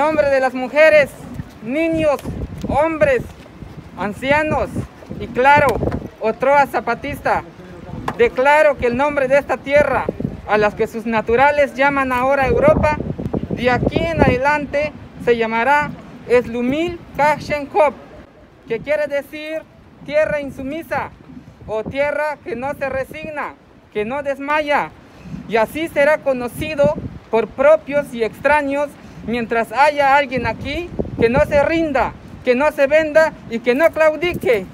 nombre de las mujeres, niños, hombres, ancianos y claro, Otroa Zapatista, declaro que el nombre de esta tierra, a las que sus naturales llaman ahora Europa, de aquí en adelante se llamará Eslumil Kashenkop, que quiere decir tierra insumisa o tierra que no se resigna, que no desmaya, y así será conocido por propios y extraños mientras haya alguien aquí que no se rinda, que no se venda y que no claudique.